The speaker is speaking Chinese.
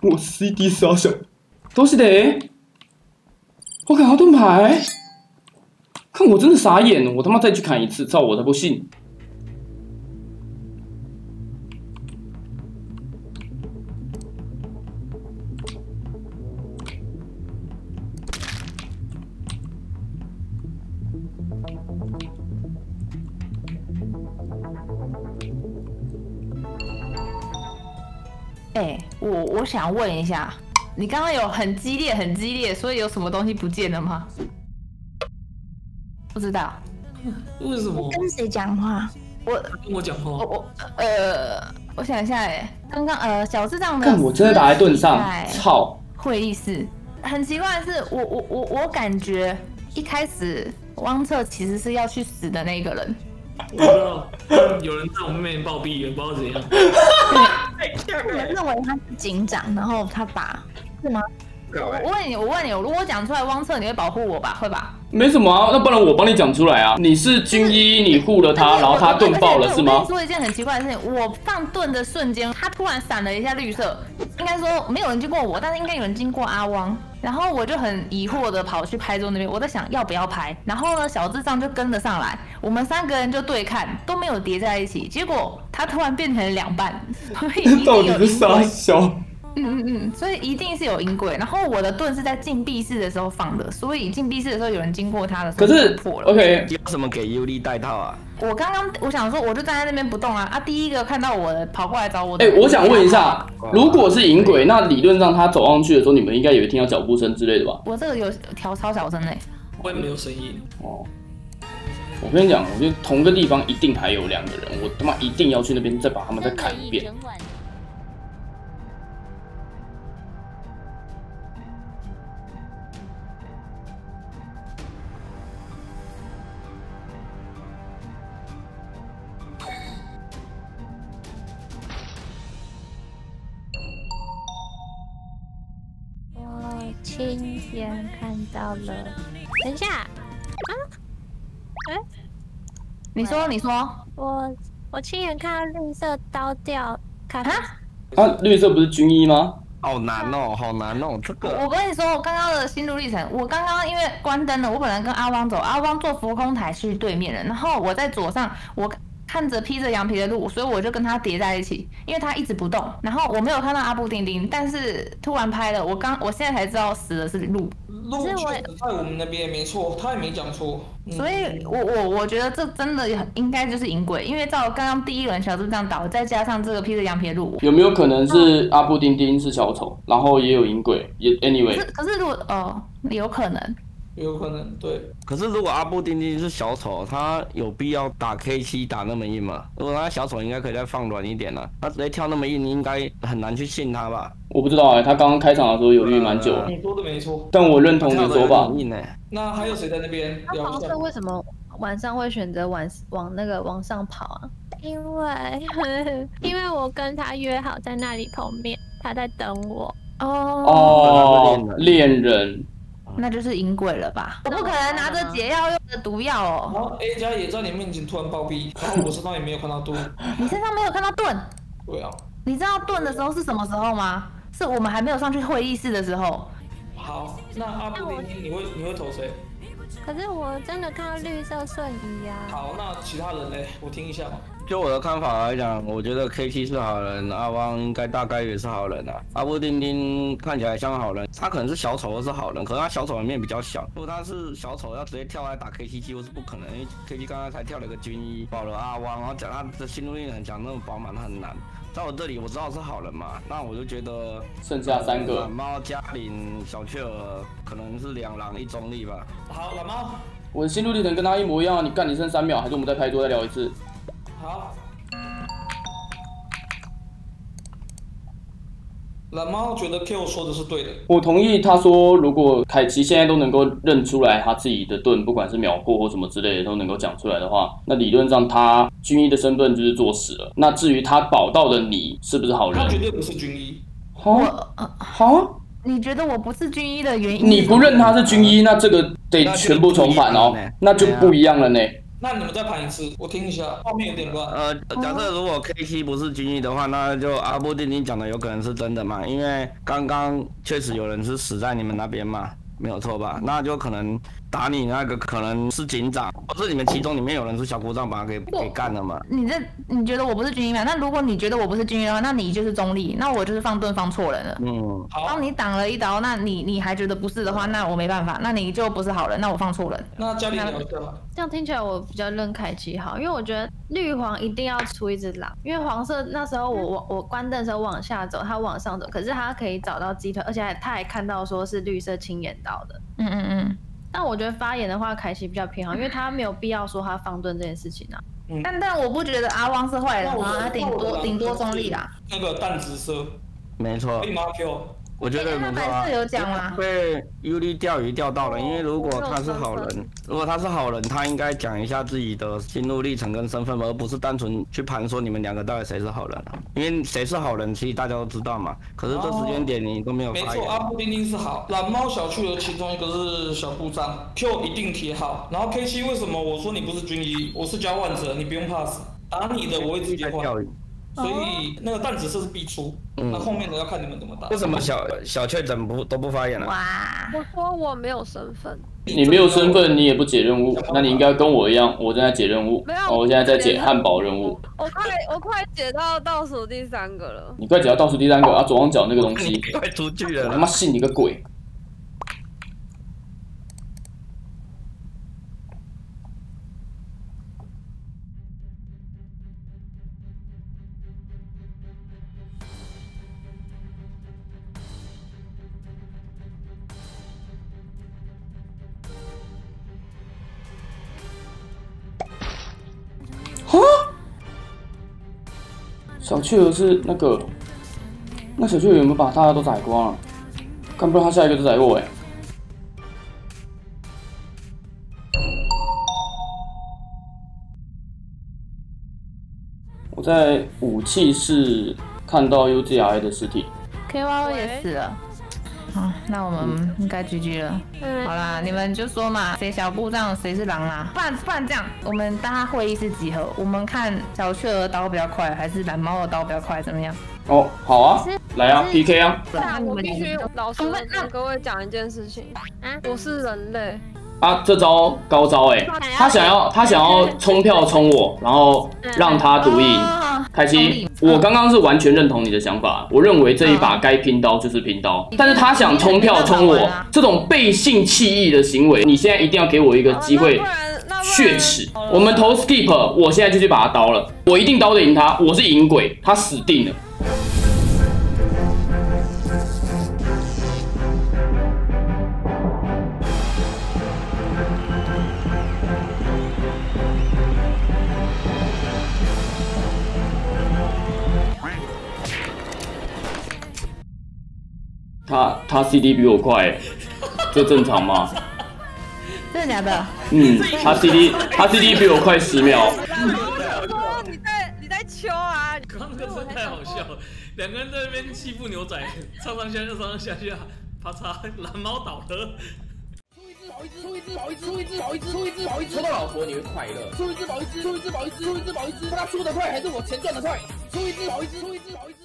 我 CD 缩小，都是得。我靠好盾牌，看我真的傻眼，我他妈再去砍一次，照我才不信。哎，我我想问一下，你刚刚有很激烈、很激烈，所以有什么东西不见了吗？不知道。为什么？跟谁讲话？我跟我讲话。我我呃，我想一下，哎，刚刚呃，小智障的。看我真的打在盾上，操！会议室很奇怪的是，我我我我感觉一开始汪策其实是要去死的那个人。我知道有人在我面前暴毙，也不知道怎样。我们认为他是警长，然后他把是吗？我问你，我问你，如果讲出来汪策，你会保护我吧？会吧？没什么啊，那不然我帮你讲出来啊。你是军医，你护了他，然后他盾爆了是吗？说一件很奇怪的事情，我放盾的瞬间，他突然闪了一下绿色，应该说没有人经过我，但是应该有人经过阿汪。然后我就很疑惑的跑去拍桌那边，我在想要不要拍。然后呢，小智障就跟了上来，我们三个人就对看，都没有叠在一起。结果他突然变成两半，所以 到底是啥小？嗯嗯嗯，所以一定是有音轨。然后我的盾是在禁闭室的时候放的，所以禁闭室的时候有人经过他的时候可是破了。OK，要什么给尤利带套啊？我刚刚我想说，我就站在那边不动啊啊！第一个看到我的跑过来找我。哎，我想问一下，如果是银鬼，那理论上他走上去的时候，你们应该也会听到脚步声之类的吧？我这个有调超小声嘞，会没有声音哦。我跟你讲，我觉得同个地方一定还有两个人，我他妈一定要去那边再把他们再砍一遍。亲眼看到了，等一下啊！哎，你说，你说，我我亲眼看到绿色刀掉，看啊！啊，绿色不是军医吗？好难哦，好难哦，这个。我跟你说，我刚刚的心路历程，我刚刚因为关灯了，我本来跟阿汪走，阿汪坐浮空台去对面了，然后我在左上，我。看着披着羊皮的鹿，所以我就跟他叠在一起，因为他一直不动。然后我没有看到阿布丁丁，但是突然拍了，我刚我现在才知道死的是鹿。鹿在我们那边没错，他也没讲错。所以我我我觉得这真的应该就是银鬼，因为照刚刚第一轮小猪这样倒，再加上这个披着羊皮的鹿，有没有可能是阿布丁丁是小丑，然后也有银鬼？也 anyway。可是可是如果哦，有可能。有可能对，可是如果阿布丁丁是小丑，他有必要打 K 七打那么硬吗？如果他小丑，应该可以再放软一点了。他直接跳那么硬，你应该很难去信他吧？我不知道哎，他刚刚开场的时候犹豫蛮久。你说的没错，但我认同你的说法。那还有谁在那边？那黄色为什么晚上会选择往往那个往上跑啊？因为 因为我跟他约好在那里碰面，他在等我。哦哦，恋人。那就是淫鬼了吧？我不可能拿着解药用的毒药哦。然后 A 加也在你面前突然暴毙，然后我身上也没有看到盾。你身上没有看到盾？对啊。你知道盾的时候是什么时候吗？是我们还没有上去会议室的时候。好，那阿布丁丁，你会你会投谁？可是我真的看到绿色瞬移呀。好，那其他人呢？我听一下嘛。就我的看法来讲，我觉得 K T 是好人，阿汪应该大概也是好人啊。阿布丁丁看起来像好人，他可能是小丑或是好人，可是他小丑的面比较小。如果他是小丑，要直接跳来打 K T 几乎是不可能，因为 K T 刚刚才跳了个军医保了阿汪，然后讲他的心路历程讲那么饱满，他很难。在我这里我知道是好人嘛，那我就觉得剩下三个懒猫、嘉玲、小雀儿可能是两狼一中立吧。好，懒猫，我的心路历程跟他一模一样，你干你剩三秒，还是我们再拍桌再聊一次？好，蓝猫觉得 Q 说的是对的，我同意。他说，如果凯奇现在都能够认出来他自己的盾，不管是秒破或什么之类的，都能够讲出来的话，那理论上他军医的身份就是作死了。那至于他保到的你是不是好人？他绝对不是军医。好，好，你觉得我不是军医的原因？你不认他是军医，那这个得全部重返哦，那就不一样了呢。那你们再盘一次，我听一下，画面有点乱。呃，假设如果 K T 不是军医的话，那就阿布丁丁讲的有可能是真的嘛？因为刚刚确实有人是死在你们那边嘛，没有错吧？那就可能打你那个可能是警长，或是你们其中里面有人是小股长把他给给干了嘛？你这你觉得我不是军医嘛？那如果你觉得我不是军医的话，那你就是中立，那我就是放盾放错人了。嗯，好帮，你挡了一刀，那你你还觉得不是的话，那我没办法，那你就不是好人，那我放错人。那教练聊一。这样听起来我比较认凯奇好，因为我觉得绿黄一定要出一只狼，因为黄色那时候我我我关灯的时候往下走，他往上走，可是他可以找到鸡腿，而且还他还看到说是绿色青眼刀的。嗯嗯嗯。但我觉得发言的话，凯西比较偏好，因为他没有必要说他放盾这件事情啊。但但我不觉得阿汪是坏人啊，他顶多顶多中立啦。那个淡紫色，没错可以，吗？Q，我觉得他没错啊白。色有讲吗？被 U 利钓鱼钓到了，因为如果他是好人，如果他是好人，他应该讲一下自己的心路历程跟身份，而不是单纯去盘说你们两个到底谁是好人啊。因为谁是好人，其实大家都知道嘛。可是这时间点你都没有没错，发言，阿布丁丁是好，蓝猫小区的其中一个是小部长，Q 一定贴好。然后 K 七为什么我说你不是军医，我是交换者，你不用怕死，打你的我会直接换。所以那个淡紫色是必出，嗯那后面的要看你们怎么打。为什么小小确诊不都不发言了、哇，我说我没有身份，你没有身份，你也不解任务，那你应该跟我一样，我正在解任务，没有哦我现在在解汉堡任务。我快我快解到倒数第三个了。你快解到倒数第三个啊，左上角那个东西，快出去了！我他妈信你个鬼！小雀儿是那个，那小雀儿有没有把大家都宰光了？看不然他下一个就宰我哎、我在武器室看到 UZI 的尸体，K Y O 也死了。嗯，那我们应该 GG 了。嗯好啦，你们就说嘛，谁小故障谁是狼啦。不然不然这样，我们大家会议室集合，我们看小雀儿刀比较快，还是蓝猫的刀比较快，怎么样？哦，好啊，来啊，PK 啊！那我你们必须老实的那跟各位讲一件事情啊，我是人类，啊，这招高招哎、他想要他想要冲票冲我，然后让他独赢。哦凯西，我刚刚是完全认同你的想法，我认为这一把该拼刀就是拼刀，但是他想冲票冲我，这种背信弃义的行为，你现在一定要给我一个机会血耻。我们投 skip，我现在就去把他刀了，我一定刀得赢他，我是赢鬼，他死定了。他他 CD 比我快、欸，这正常吗？真的假的？嗯，他 CD 他 CD 比我快十秒。你在你在秋啊，刚刚那个真太好笑了，两个人在那边欺负牛仔，上上下下上上下下，啪嚓，蓝猫倒了。跑一只，出一只，跑一只，出一只，跑一只，出一只，跑一只，抽到老婆你会快乐。出一只，跑一只，出一只，跑一只，出一只，跑一只，他出的快还是我钱赚的快？出一只，跑一只，出一只，跑一只。